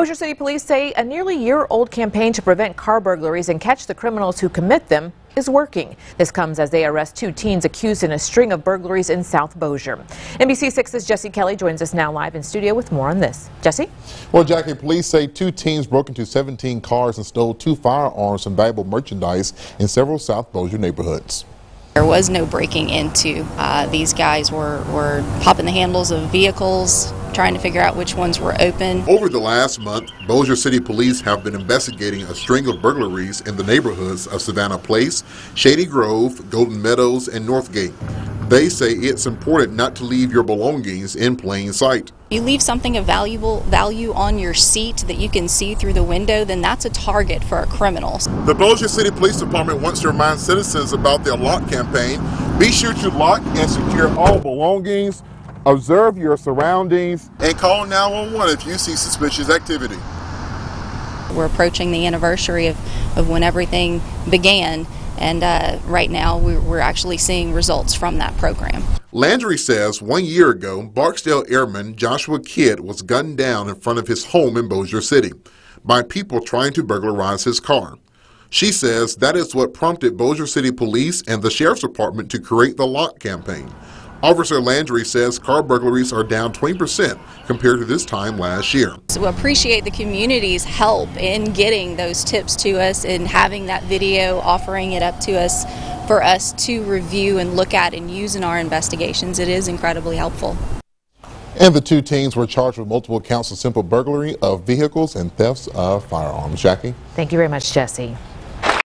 Bossier City Police say a nearly year-old campaign to prevent car burglaries and catch the criminals who commit them is working. This comes as they arrest two teens accused in a string of burglaries in South Bossier. NBC 6's Jesse Kelly joins us now live in studio with more on this. Jesse? Well, Jackie, police say two teens broke into 17 cars and stole two firearms and valuable merchandise in several South Bossier neighborhoods. There was no breaking into. Uh, these guys were, were popping the handles of vehicles, trying to figure out which ones were open. Over the last month, Bossier City Police have been investigating a string of burglaries in the neighborhoods of Savannah Place, Shady Grove, Golden Meadows, and Northgate. They say it's important not to leave your belongings in plain sight. You leave something of valuable value on your seat that you can see through the window, then that's a target for a criminal. The Bossier City Police Department wants to remind citizens about their lock campaign. Be sure to lock and secure all belongings, observe your surroundings, and call 911 if you see suspicious activity. We're approaching the anniversary of, of when everything began and uh, right now, we're actually seeing results from that program. Landry says one year ago, Barksdale Airman Joshua Kidd was gunned down in front of his home in Bossier City by people trying to burglarize his car. She says that is what prompted Bossier City Police and the Sheriff's Department to create the Lock campaign. Officer Landry says car burglaries are down 20% compared to this time last year. So we appreciate the community's help in getting those tips to us and having that video, offering it up to us for us to review and look at and use in our investigations. It is incredibly helpful. And the two teens were charged with multiple counts of simple burglary of vehicles and thefts of firearms. Jackie? Thank you very much, Jesse.